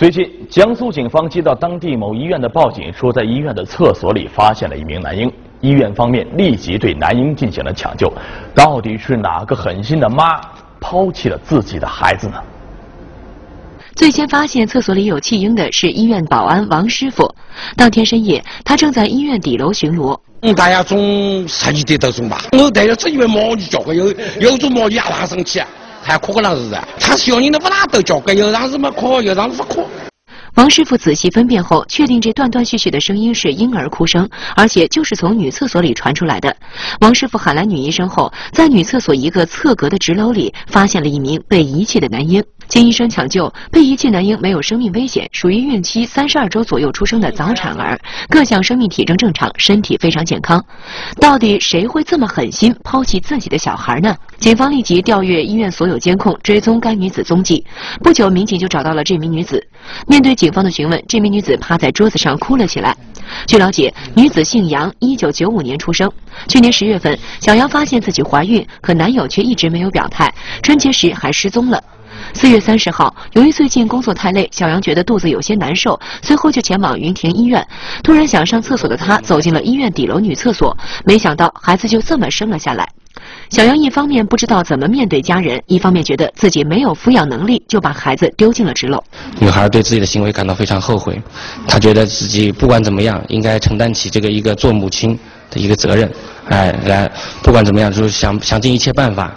最近，江苏警方接到当地某医院的报警，说在医院的厕所里发现了一名男婴。医院方面立即对男婴进行了抢救。到底是哪个狠心的妈抛弃了自己的孩子呢？最先发现厕所里有弃婴的是医院保安王师傅。当天深夜，他正在医院底楼巡逻。嗯，大约从十一点多钟吧，我带着这一位毛女叫个有有种毛女啊，拉生气啊。还可可能是啊，他小人都不大都交给，又让什么哭，又让不哭。王师傅仔细分辨后，确定这断断续续的声音是婴儿哭声，而且就是从女厕所里传出来的。王师傅喊来女医生后，在女厕所一个侧隔的纸篓里，发现了一名被遗弃的男婴。经医生抢救，被遗弃男婴没有生命危险，属于孕期三十二周左右出生的早产儿，各项生命体征正常，身体非常健康。到底谁会这么狠心抛弃自己的小孩呢？警方立即调阅医院所有监控，追踪该女子踪迹。不久，民警就找到了这名女子。面对警方的询问，这名女子趴在桌子上哭了起来。据了解，女子姓杨，一九九五年出生。去年十月份，小杨发现自己怀孕，可男友却一直没有表态，春节时还失踪了。四月三十号，由于最近工作太累，小杨觉得肚子有些难受，随后就前往云亭医院。突然想上厕所的他走进了医院底楼女厕所，没想到孩子就这么生了下来。小杨一方面不知道怎么面对家人，一方面觉得自己没有抚养能力，就把孩子丢进了纸篓。女孩对自己的行为感到非常后悔，她觉得自己不管怎么样，应该承担起这个一个做母亲的一个责任。哎，来，不管怎么样，就是想想尽一切办法，